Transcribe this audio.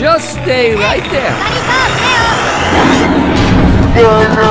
Just stay right there. Oh.